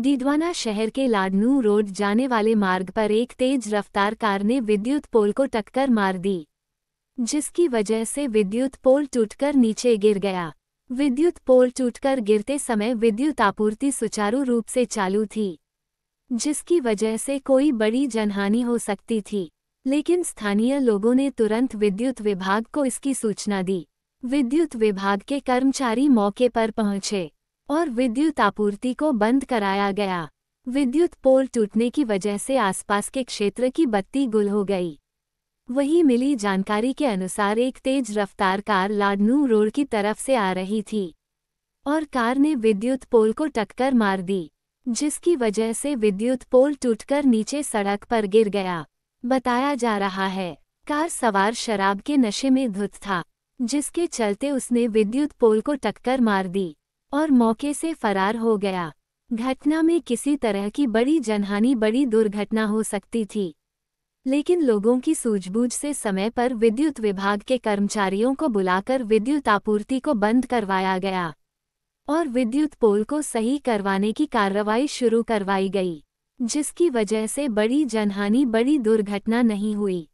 डीडवाना शहर के लाडनू रोड जाने वाले मार्ग पर एक तेज रफ्तार कार ने विद्युत पोल को टक्कर मार दी, जिसकी वजह से विद्युत पोल टूटकर नीचे गिर गया। विद्युत पोल टूटकर गिरते समय विद्युत आपूर्ति सुचारू रूप से चालू थी, जिसकी वजह से कोई बड़ी जनहानि हो सकती थी, लेकिन स्थानीय लोगों ने तुरंत विद्युत विभाग को इसकी सूचना दी। विद्युत विभाग के कर्मचारी मौके पर पहुँचे। और विद्युत आपूर्ति को बंद कराया गया। विद्युत पोल टूटने की वजह से आसपास के क्षेत्र की बत्ती गुल हो गई। वही मिली जानकारी के अनुसार एक तेज रफ्तार कार लाडनू रोड की तरफ़ से आ रही थी। और कार ने विद्युत पोल को टक्कर मार दी, जिसकी वजह से विद्युत पोल टूटकर नीचे सड़क पर गिर गया। बताया जा रहा है, कार सवार शराब के नशे में धुत था, जिसके चलते उसने विद्युत पोल को टक्कर मार दी। और मौके से फरार हो गया। घटना में किसी तरह की बड़ी जनहानि, बड़ी दुर्घटना हो सकती थी। लेकिन लोगों की सूझबूझ से समय पर विद्युत विभाग के कर्मचारियों को बुलाकर विद्युत आपूर्ति को बंद करवाया गया और विद्युत पोल को सही करवाने की कार्रवाई शुरू करवाई गई, जिसकी वजह से बड़ी जनहानि, बड़ी दुर्घटना नहीं हुई।